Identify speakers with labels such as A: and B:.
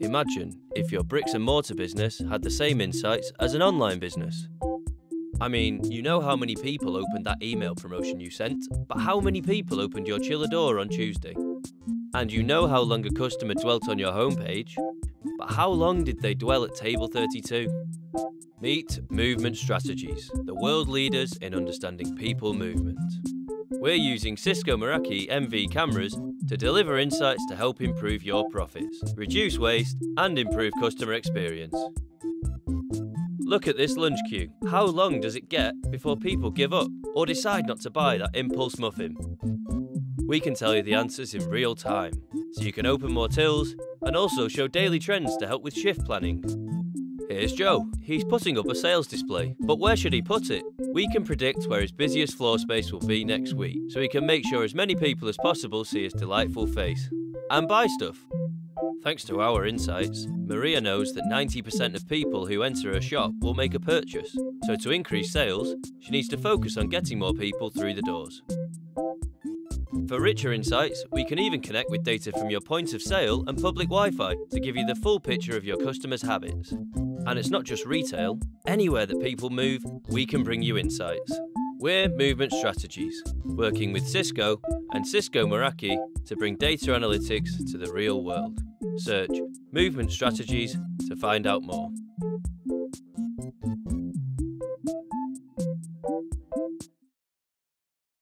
A: Imagine if your bricks and mortar business had the same insights as an online business. I mean, you know how many people opened that email promotion you sent, but how many people opened your chiller door on Tuesday? And you know how long a customer dwelt on your homepage, but how long did they dwell at table 32? Meet Movement Strategies, the world leaders in understanding people movement. We're using Cisco Meraki MV cameras to deliver insights to help improve your profits, reduce waste, and improve customer experience. Look at this lunch queue. How long does it get before people give up or decide not to buy that impulse muffin? We can tell you the answers in real time, so you can open more tills and also show daily trends to help with shift planning. Here's Joe. He's putting up a sales display, but where should he put it? We can predict where his busiest floor space will be next week, so he can make sure as many people as possible see his delightful face and buy stuff. Thanks to our insights, Maria knows that 90% of people who enter her shop will make a purchase. So to increase sales, she needs to focus on getting more people through the doors. For richer insights, we can even connect with data from your point of sale and public Wi-Fi to give you the full picture of your customers' habits. And it's not just retail, anywhere that people move, we can bring you insights. We're Movement Strategies, working with Cisco and Cisco Meraki to bring data analytics to the real world. Search Movement Strategies to find out more.